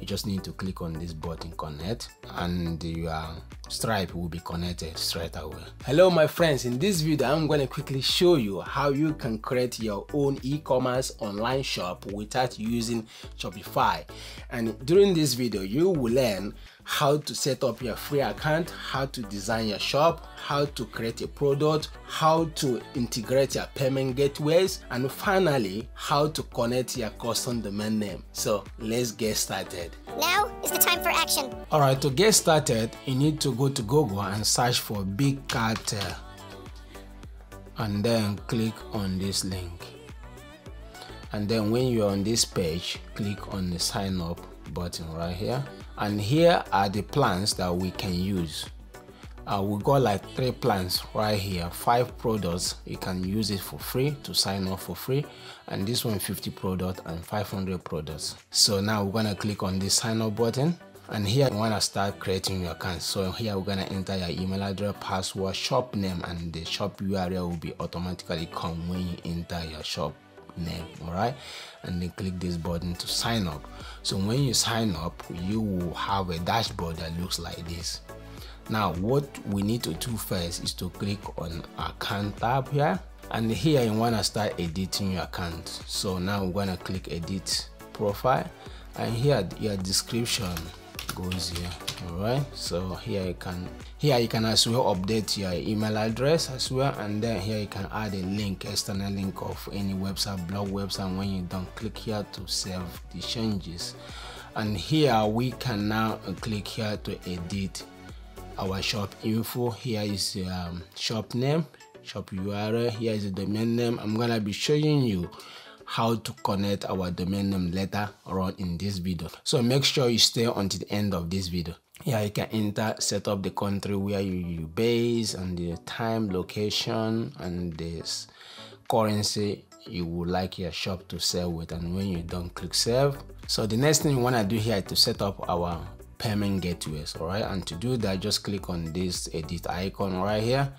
you just need to click on this button connect and your stripe will be connected straight away. Hello my friends. In this video i'm going to quickly show you how you can create your own e-commerce online shop without using shopify. And during this video you will learn how to set up your free account, how to design your shop, how to create a product, how to integrate your payment gateways, and finally, how to connect your custom domain name. So let's get started. Now is the time for action. Alright, to get started, you need to go to Google and search for Big Cartel and then click on this link. And then when you're on this page, click on the sign up button right here and here are the plans that we can use. Uh, we got like three plans right here. Five products you can use it for free to sign up for free. And this one 50 product and 500 products. So now we're gonna click on this sign up button. And here you want to start creating your account. So here we're going to enter your email address password shop name and the shop url will be automatically come when you enter your shop name all right and then click this button to sign up. So when you sign up you will have a dashboard that looks like this. Now what we need to do first is to click on account tab here. And here you want to start editing your account. So now we're going to click edit profile. And here your description goes here all right so here you can here you can as well update your email address as well and then here you can add a link external link of any website blog website when you don't click here to save the changes. And here we can now click here to edit our shop info. Here is um, shop name shop url here is the domain name. I'm gonna be showing you how to connect our domain name later on in this video. So make sure you stay until the end of this video yeah you can enter set up the country where you, you base and the time location and this currency you would like your shop to sell with. And when you don't click save so the next thing you want to do here is to set up our payment gateways all right and to do that just click on this edit icon right here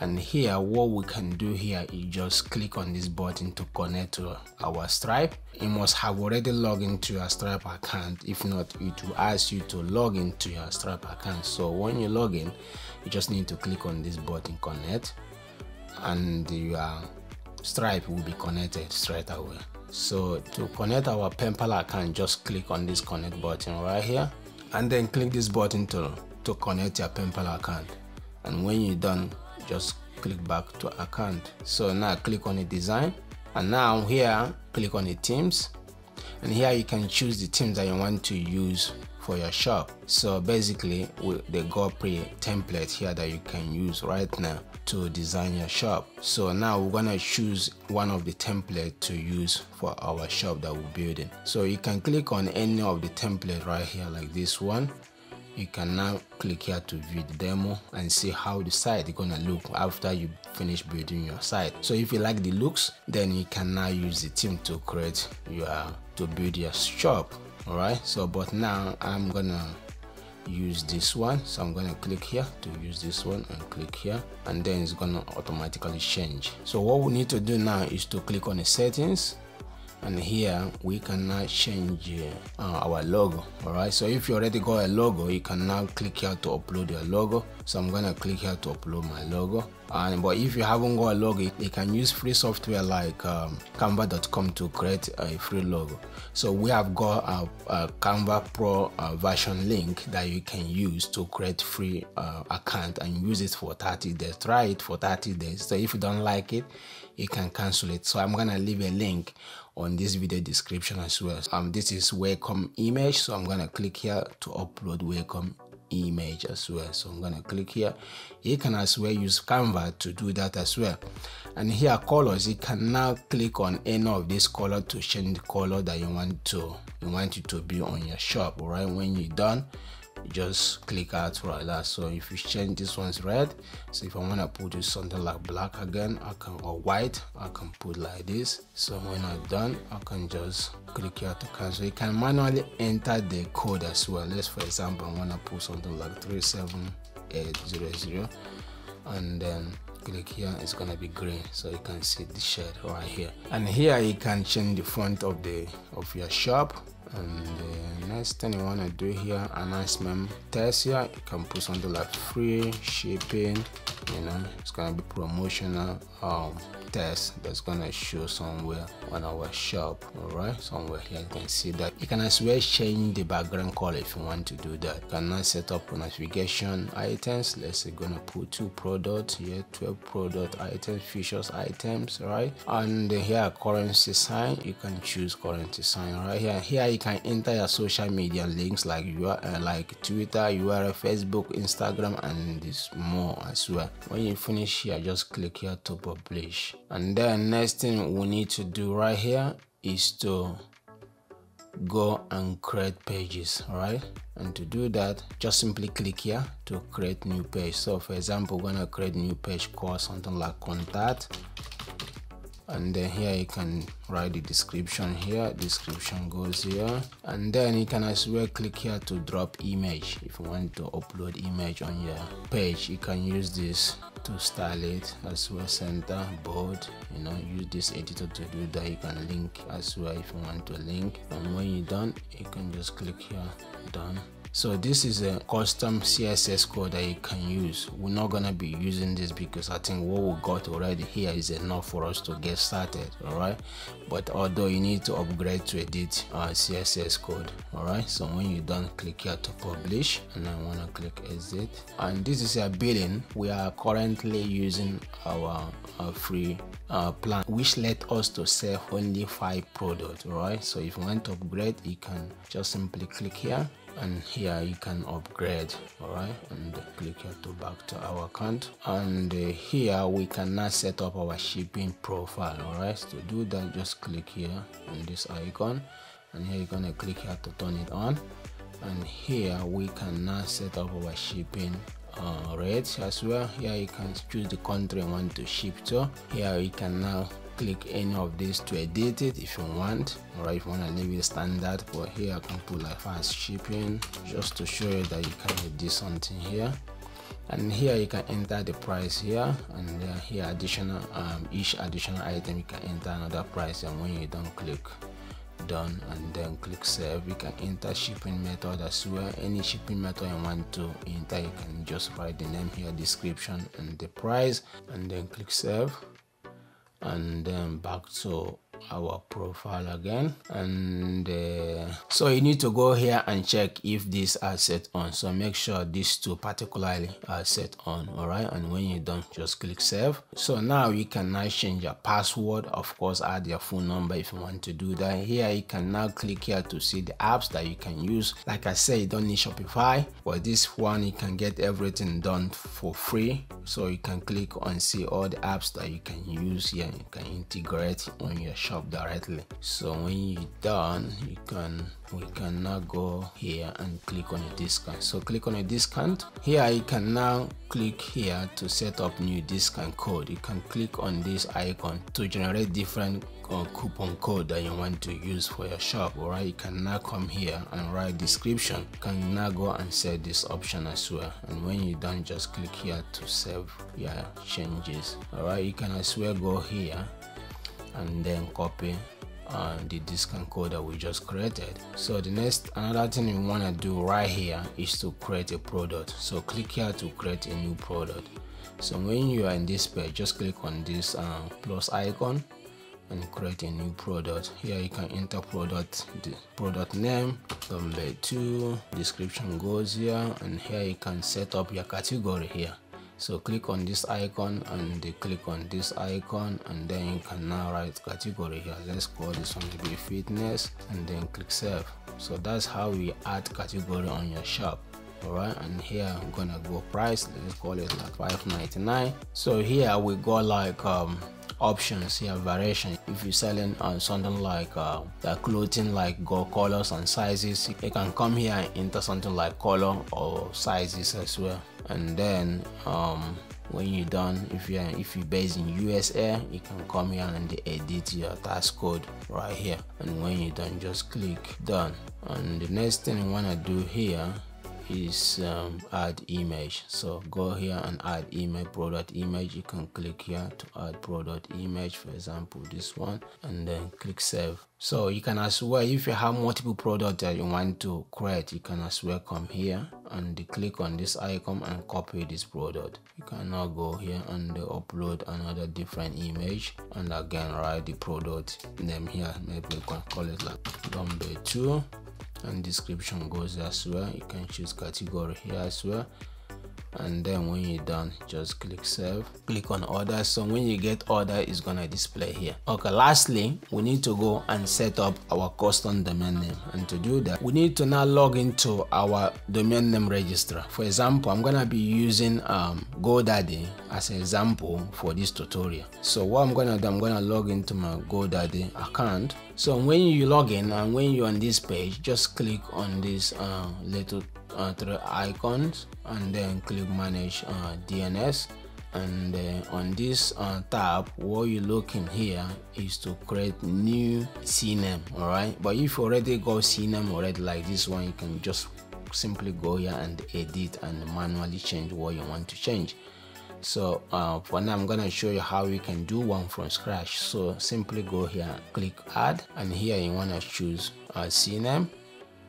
and here what we can do here is just click on this button to connect to our stripe. You must have already logged into your stripe account. If not it will ask you to log into your stripe account. So when you log in you just need to click on this button connect and your stripe will be connected straight away. So to connect our PayPal account just click on this connect button right here and then click this button to to connect your PayPal account. And when you're done just click back to account. So now click on the design and now here click on the themes. And here you can choose the themes that you want to use for your shop. So basically they got pre template here that you can use right now to design your shop. So now we're gonna choose one of the template to use for our shop that we're building. So you can click on any of the template right here like this one you can now click here to view the demo and see how the site is gonna look after you finish building your site. So if you like the looks then you can now use the theme to create your to build your shop all right so but now i'm gonna use this one. So i'm gonna click here to use this one and click here and then it's gonna automatically change. So what we need to do now is to click on the settings and here we can now change uh, our logo all right so if you already got a logo you can now click here to upload your logo. So i'm gonna click here to upload my logo. And but if you haven't got a logo you can use free software like um, canva.com to create a free logo. So we have got a, a canva pro uh, version link that you can use to create free uh, account and use it for 30 days. Try it for 30 days. So if you don't like it you can cancel it. So i'm gonna leave a link on this video description as well. Um this is welcome image. So i'm gonna click here to upload welcome image as well. So i'm gonna click here. You can as well use canva to do that as well. And here colors. You can now click on any of this color to change the color that you want to you want it to be on your shop. All right when you're done just click out like that so if you change this one's red. So if i want to put this something like black again i can or white i can put like this. So when i'm done i can just click here to cancel. You can manually enter the code as well. Let's for example i want to put something like 37800 and then click here it's gonna be green. So you can see the shade right here. And here you can change the font of the of your shop and the next thing you want to do here announcement test here you can put something like free shipping you know it's gonna be promotional um test that's gonna show somewhere on our shop all right somewhere here you can see that. You can as well change the background color if you want to do that. You can now set up notification items. Let's say gonna put two products here 12 product items features items right and here currency sign. You can choose currency sign right here here you can enter your social media links like you uh, like twitter url facebook instagram and this more as well. When you finish here just click here to publish and then next thing we need to do right here is to go and create pages right and to do that just simply click here to create new page. So for example we're gonna create new page called something like contact and then here you can write the description here. Description goes here. And then you can as well click here to drop image. If you want to upload image on your page you can use this to style it as well center board you know use this editor to do that. You can link as well if you want to link. And when you're done you can just click here done so this is a custom css code that you can use. We're not gonna be using this because i think what we got already here is enough for us to get started all right? But although you need to upgrade to edit uh, css code all right? So when you're done click here to publish and i want to click exit. And this is a billing. We are currently using our, our free uh, plan which let us to sell only five products all right? So if you want to upgrade you can just simply click here and here you can upgrade all right and click here to back to our account. And uh, here we can now set up our shipping profile all right to do that just click here on this icon. And here you're gonna click here to turn it on. And here we can now set up our shipping uh, rates as well. Here you can choose the country you want to ship to. Here you can now click any of these to edit it if you want. Or if you want to leave it standard but here I can put like fast shipping just to show you that you can edit something here. And here you can enter the price here and here additional um, each additional item you can enter another price and when you don't click done and then click save you can enter shipping method as well. Any shipping method you want to enter you can just write the name here description and the price and then click save and then back to our profile again. And uh, so you need to go here and check if these are set on. So make sure these two particularly are set on all right and when you're done just click save. So now you can now change your password. Of course add your phone number if you want to do that. Here you can now click here to see the apps that you can use. Like i said you don't need shopify but this one you can get everything done for free. So you can click on see all the apps that you can use here. You can integrate on your shop directly. So when you're done you can we can now go here and click on a discount. So click on a discount. Here you can now click here to set up new discount code. You can click on this icon to generate different uh, coupon code that you want to use for your shop. All right you can now come here and write description. You can now go and set this option as well. And when you're done just click here to save your changes. All right you can as well go here and then copy uh, the discount code that we just created. So the next another thing we want to do right here is to create a product. So click here to create a new product. So when you are in this page just click on this uh, plus icon and create a new product. Here you can enter product the product name number two description goes here and here you can set up your category here so click on this icon and click on this icon and then you can now write category here. Let's call this one to be fitness and then click save. So that's how we add category on your shop. All right and here i'm gonna go price. Let's call it like 5.99 so here we got like um options here variation. If you're selling uh, something like uh, the clothing like go colors and sizes you can come here and enter something like color or sizes as well and then um, when you're done if you're if you're based in usa you can come here and edit your tax code right here. And when you're done just click done. And the next thing you want to do here is um, add image. So go here and add image product image. You can click here to add product image for example this one and then click save. So you can as well if you have multiple products that you want to create you can as well come here and click on this icon and copy this product. You can now go here and upload another different image and again write the product name here. Maybe you can call it like number two and description goes as well. You can choose category here as well and then when you're done just click save. Click on order. So when you get order it's gonna display here. Okay lastly we need to go and set up our custom domain name. And to do that we need to now log into our domain name registrar. For example i'm gonna be using um, godaddy as an example for this tutorial. So what i'm gonna do i'm gonna log into my godaddy account. So when you log in and when you're on this page just click on this uh, little uh, three icons and then click manage uh, DNS and uh, on this uh, tab what you're looking here is to create new CNAME all right but if you already got CNAME already like this one you can just simply go here and edit and manually change what you want to change. So uh, for now i'm gonna show you how you can do one from scratch. So simply go here click add. And here you want to choose a CNAME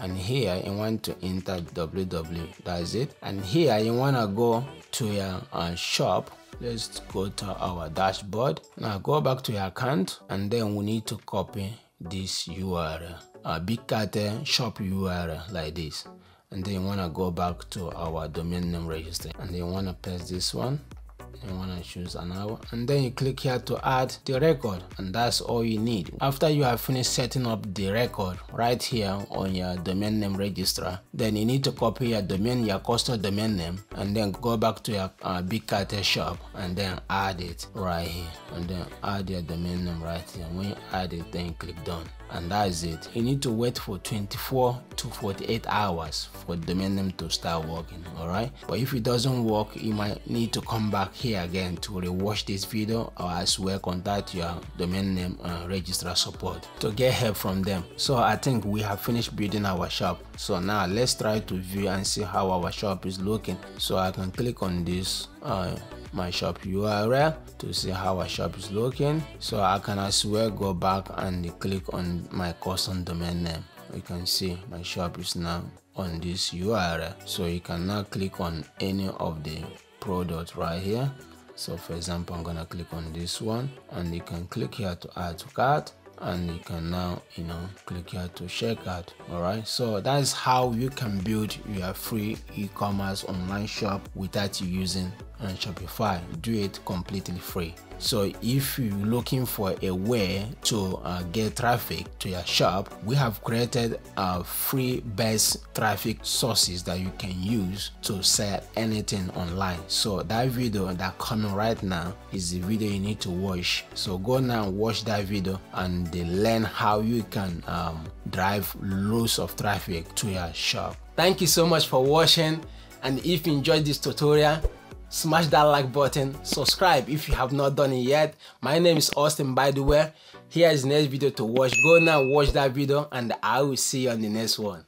and here you want to enter www that's it and here you want to go to your uh, shop. Let's go to our dashboard. Now go back to your account and then we need to copy this url a big cartel shop url like this. And then you want to go back to our domain name register. And then you want to paste this one you want to choose an hour? And then you click here to add the record and that's all you need. After you have finished setting up the record right here on your domain name registrar then you need to copy your domain your custom domain name and then go back to your uh, big cartel shop and then add it right here. And then add your domain name right here. When you add it then click done and that's it. You need to wait for 24 to 48 hours for the domain name to start working all right? But if it doesn't work you might need to come back here again to rewatch this video or as well contact your domain name uh, registrar support to get help from them. So i think we have finished building our shop. So now let's try to view and see how our shop is looking so i can click on this uh, my shop url to see how our shop is looking. So i can as well go back and click on my custom domain name. You can see my shop is now on this url so you can now click on any of the products right here. So for example i'm gonna click on this one and you can click here to add to cart and you can now you know click here to check out all right? So that's how you can build your free e-commerce online shop without using on Shopify. Do it completely free. So if you're looking for a way to uh, get traffic to your shop, we have created a free best traffic sources that you can use to sell anything online. So that video that coming right now is the video you need to watch. So go now and watch that video and learn how you can um, drive loads of traffic to your shop. Thank you so much for watching and if you enjoyed this tutorial smash that like button subscribe if you have not done it yet. My name is austin by the way. Here is next video to watch. Go now watch that video and i will see you on the next one